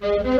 Mm-hmm.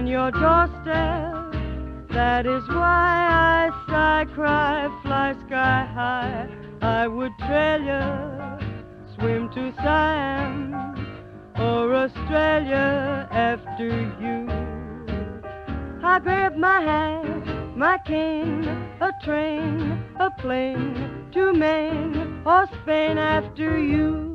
on your doorstep. That is why I sigh, cry, fly sky high. I would trail you, swim to Siam or Australia after you. I grab my hat, my cane, a train, a plane to Maine or Spain after you.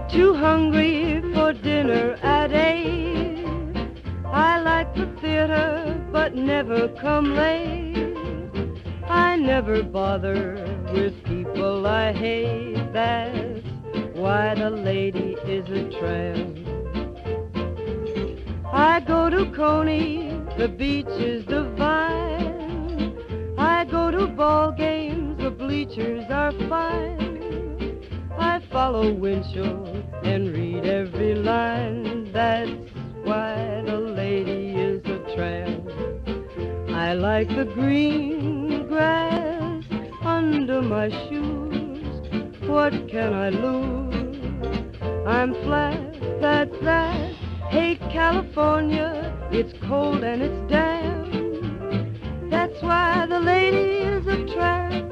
Get too hungry for dinner at eight. I like the theater, but never come late. I never bother with people I hate. That's why the lady is a tramp. I go to Coney, the beach is divine. I go to ball games, the bleachers are fine. Follow Winchell and read every line. That's why the lady is a tramp. I like the green grass under my shoes. What can I lose? I'm flat, that's that. Hate California, it's cold and it's damp. That's why the lady is a tramp.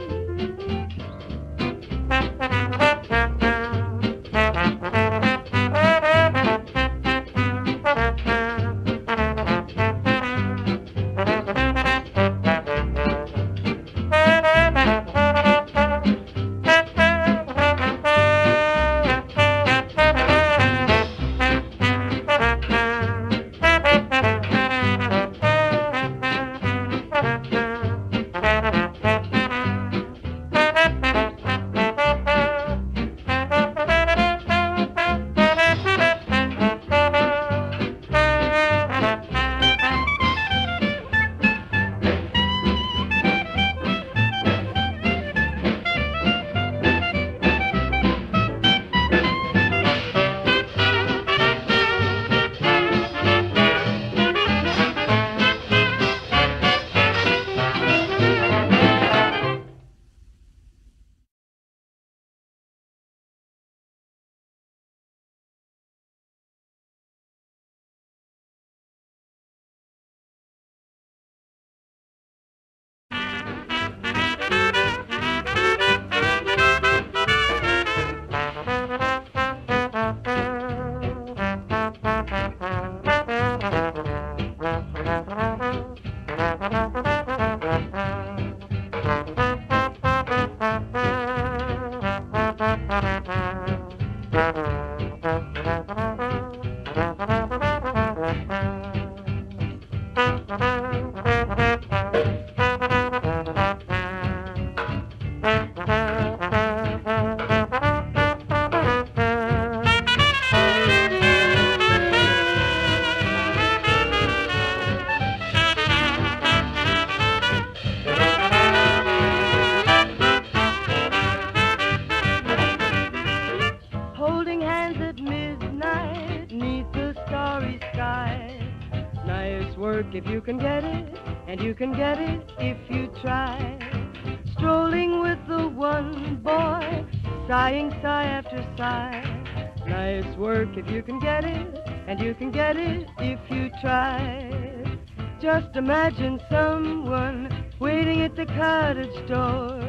Imagine someone waiting at the cottage door.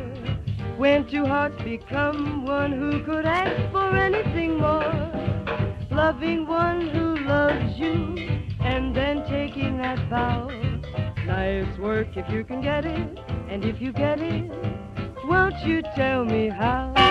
When two hearts become one, who could ask for anything more? Loving one who loves you, and then taking that vow. Nice work if you can get it, and if you get it, won't you tell me how?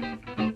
Midnight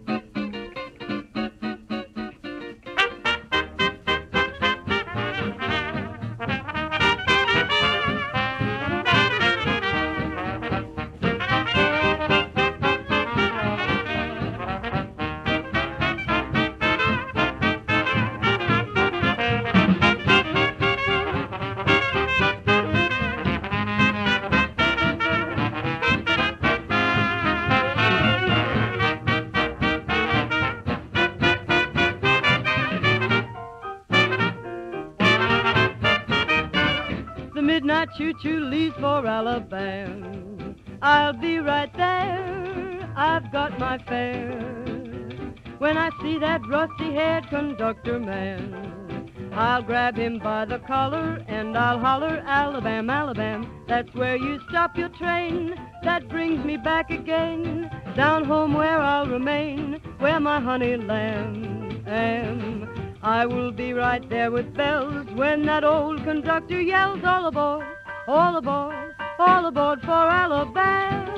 choo-choo leaves for Alabama. I'll be right there. I've got my fare. When I see that rusty-haired conductor man, I'll grab him by the collar and I'll holler, Alabama, Alabama. That's where you stop your train. That brings me back again, down home where I'll remain, where my honey lamb am. I will be right there with bells when that old conductor yells, all aboard, all aboard, all aboard for Alabama.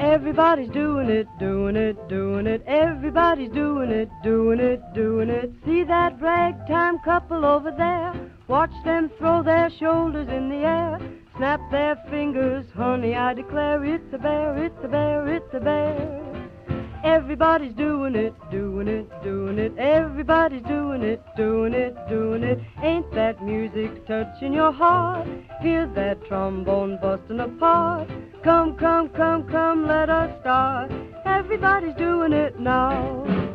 Everybody's doing it, doing it, doing it. Everybody's doing it, doing it, doing it. See that ragtime couple over there? Watch them throw their shoulders in the air. Snap their fingers, honey, I declare it's a bear, it's a bear, it's a bear. Everybody's doing it, doing it, doing it. Everybody's doing it, doing it, doing it. Ain't that music touching your heart? Hear that trombone busting apart. Come, come, come, come, let us start. Everybody's doing it now.